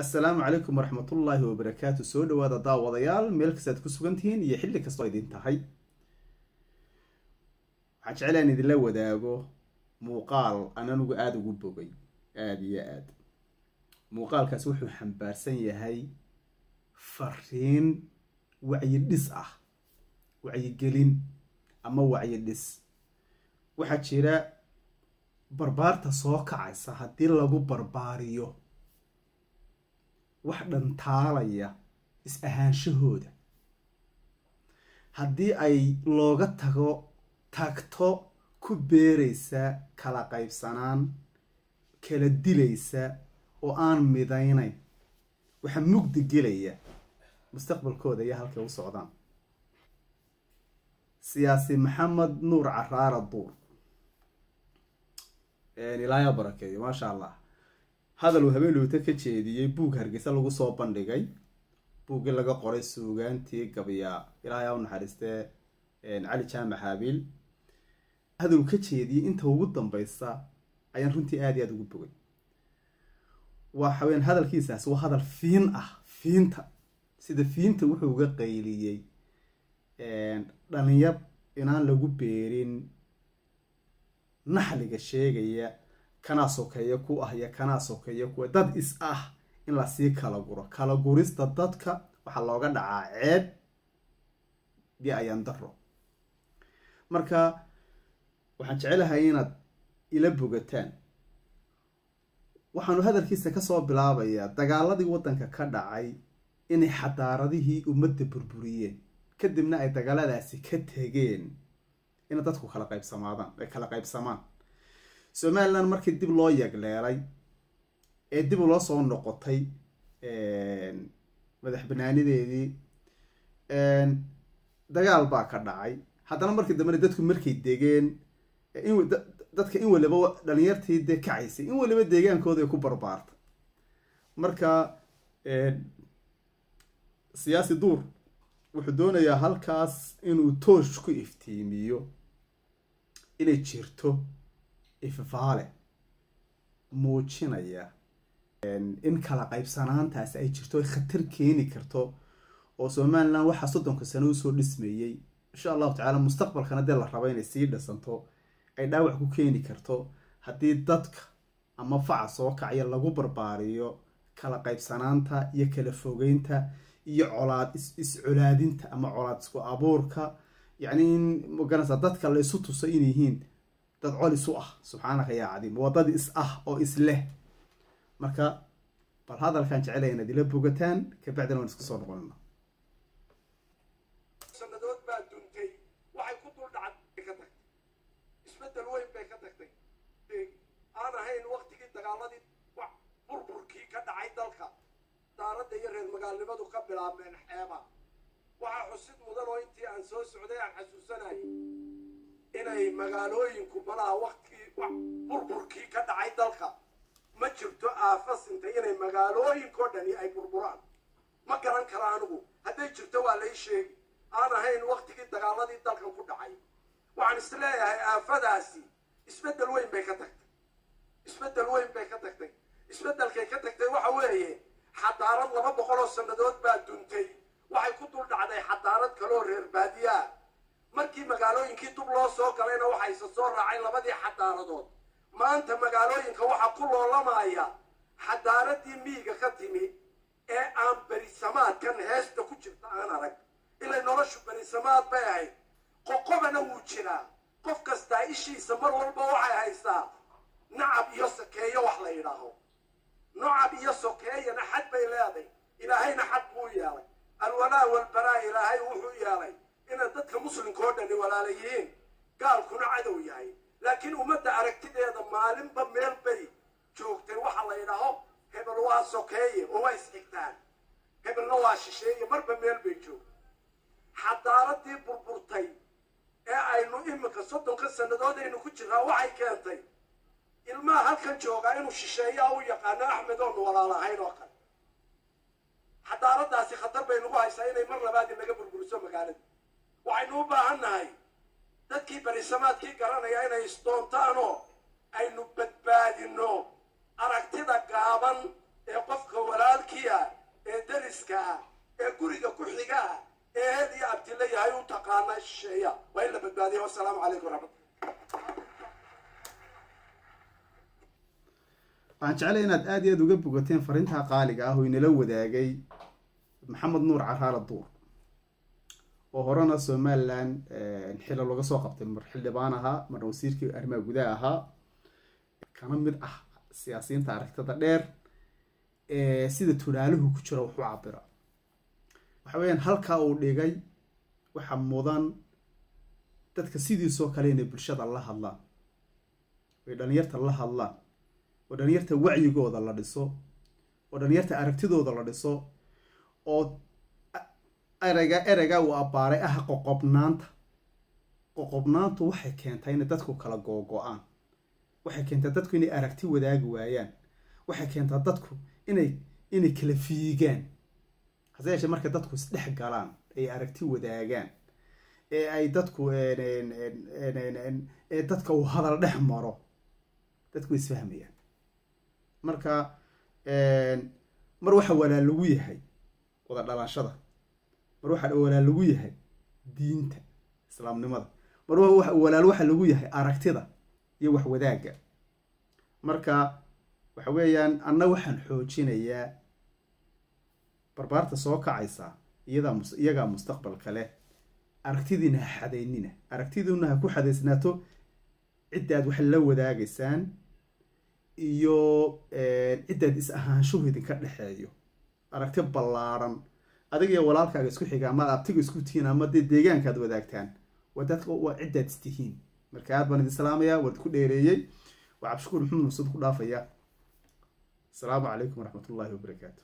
assalaamu calaykum waraxmatullaahi wabarakaatu soo dhawaada daawadayaal meel kastaad ku sugan tihiin iyo xilli kastoo idin tahay waxaan jeclaan idinla wadaago muuqaal aan anigu aada ugu bogay. Aada iyo aad. Muuqaalkaas wuxuu xambaarsan yahay fariin wacyi dhis ah wacyigelin ama wacyi dhis. Waxaa jira barbaarta soo kacaysa haddii lagu barbaariyo wax dhantaalaya is ahaanshahooda haddii ay looga tago tagto ku beeraysa kala qaybsanaan kala dilaysa oo aan midaynayn waxaa mugdi gelaya mustaqbalkooda iyo halkay u socdaan. Siyaasi maxamed nuur caraara duur. Ilaayaa barakeeyo maasha allah hadal uu habeen dhowta ka jeediyey buug hargeysa lagu soo bandhigay. Buuggii laga qoray suugaantii gabyaa ilaahay u naxariistee cali jaamac haabiil hadal uu ka jeediyey inta ugu dambeysa ayaan runtii aada iyo aada ugu bogay. Waxa weyan hadalkiisaas waa hadal fiin ah fiinta. Sida fiinta wuxuu uga qayliyey dhalinyar inaan lagu beerin naxliga sheegaya kanaa sokeeya ku ah iyo kanaa sokeeya kuwa dad is ah in la sii kala guro. Kala gurista dadka waxaa looga dhacaa ceeb iyo ayaan daro marka waxaan jecelahay inaad ila bogataan. Waxaanu hadalkiisa ka soo bilaabayaa dagaaladii waddanka ka dhacay inay xadaaradihii ummadda burburiyeen. Kadibna ay dagaaladaasi ka tegeen ina dadku kala qaybsamaadaan ay kala qaybsamaan somalilan markii dib loo yagleelay ee dib loo soo noqotay madax banaanideedii dagaal baa ka dhacay. Haddana markii dambena dadku markay degeen dadka in waliba dhalinyartii dee kacaysay in waliba deegaankooda ay ku barbaartay. Marka siyaasi duur wuxuu doonayaa halkaas inuu toosh ku iftiimiyo inay jirto ifafaale muujinaya in kala qaybsanaantaasi ay jirto ay khatar keeni karto oo somalilan waxaa soddonka sano u soo dhismayey insha allahu tacaala mustaqbalkana dee la rabo inay sii dhisanto ay dhaawac ku keeni karto haddii dadka ama faca soo kacya lagu barbaariyo kala qaybsanaanta iyo kala fogeynta iyo colaad is-colaadinta ama colaad isku abuurka yacni in maganaysa dadka la isu tuso in yihiin dad col isu ah. Subxaanaka yaa cadiim. Waa dad is ah oo is leh. Marka bal hadalkaan jecelaya inaad ila bogataan kabacdina waan isku soo noqonana sanadood baa duntay. Waxay ku dul dhacday ka tagtay. Isbeddel weyn bay ka tagtay. Aan ahayn waktigii dagaaladii burburkii ka dhacay dalka. Daaradda iyo reer magaalnimadu ka bilaabmeen xeeba. Waxaa xusid mudan oo intii aan soo socday aan xasuusanayay inay magaalooyinku malaha waktigii burburkii ka dhacay dalka. Ma jirto aafasintay inay magaalooyinkoo dhani ay burburaan. Ma garan kara anigu hadday jirto waa lay sheegi. Aan ahayn waktigii dagaaladii dalkan ku dhacay. Waxaan is leeyahay aafadaasi isbeddel weyn bay ka tagtay. Isbeddel weyn bay ka tagtay. Isbeddelkay ka tagtay waxa weeye xadaarad laba boqol oo sannadood baa duntay. Waxay ku dul dhacday xadaarad kaloo reer baadiyaa markii magaalooyinkii dub loo soo galayna waxayse soo raacay labadii xadaaradood. Maanta magaalooyinka waxaa ku loolamaya xadaaradii miyiga ka timi ee aan berisamaadkan heesta ku jirta aan arag. Ilay noloshu berisamaad bay ahayd. Qoqobana wuu jiraa. Qof kastaa ishiisa mar walba waxay haystaa nacab iyo sakeeyo wax la yidhaaho. Nocab iyo sokeeyana xad bay leeday ilaahayna xad buu yeelay. Alwalaa walbaraa ilaahay wuxuu yeelay inay dadka muslimka oo dhani walaala yihiin gaalkuna cadow yahay. Laakiin ummadda aragtideeda maalinba meel bay joogtay waxa la yidhaaho hebel waa sokeeye oo waa isxigtaan. Hebelna waa shisheeye marba meel bay joogtay xadaaradii burburtay ee aynu iminka soddonka sannadood aynu ku jirraa waxay keentay ilmaha halkan joogaa inuu shisheeyaa u yaqaano axmed oonu walaalahayn oo kale. Xadaaradaasi khatar bay nagu haysaa inay mar labaad inaga burburiso magaalada waxaynu u baahan nahay dadkii berisamaadkii garanaya inay isdoontaanoo aynu badbaadinno. Aragtida gaaban ee qofka walaalkii waalidka ah ee guriga ku xiga ah ee heed iyo abtila yahay u taqaana shisheeya waa in la badbaadiya wasalaamu calaykum waraxmat waxaan jeclay inaad aada iyo aada uga bogateen fariintaa qaaliga ah oo inala wadaagay maxamed nuur caraala duur oo horena somalilan xilo laga soo qabtay mar xildhibaan ahaa marna wasiirkii arrimaha gudaha ahaa kana mid ah siyaasiyiinta aragtada dheer ee sida tulaaluhu ku jira waxu cabira waxa weeyaan halkaa uu dhigay waxa mudan dadka sidiisoo kale inay bulshada la hadlaan ay dhalinyarta la hadlaan oo dhalinyarta wacyigooda la dhiso oo dhalinyarta aragtidooda la dhiso oo ereyga ereyga uu abbaaray ah qoqobnaanta. Qoqobnaantu waxay keentaa inay dadku kala googo-aan waxay keentaa dadku inay aragti wadaagi waayaan. Waxay keentaa dadku inay inay kala fiigaan. Hase yeeshee markay dadku isdhex galaan ay aragti wadaagaan ee ay dadku ee dadka uu hadal dhex maro dadku isfahmayaan. Marka mar waxa walaal lagu yahay wada dhalashada mar waxa walaal lagu yahay diinta islaamnimada. Mar walaal waxa lagu yahay aragtida iyo wax wadaagga marka waxa weeyaan anna waxaan xoojinayaa barbaarta soo kacaysa iyadaa iyagaa mustaqbalka leh. Aragtidiina ha xadaynina. Aragtidiina ha ku xadaysnaato ciddaad wax la wadaagaysaan iyo ciddaad is ahaanshuhu idinka dhexeeyo. Aragti ballaaran adiga iyo walaalkaaga isku xiga ama abtiga isku tihiin ama dee deegaankaad wadaagtaan waa ciddaad istihiin marka aad baan idin salaamaya waan ku dheereeyey. Waa cabdishakuur maxamed musuud ku dhaafaya. Asalaamu calaykum waraxmat ullaahi wabarakaatu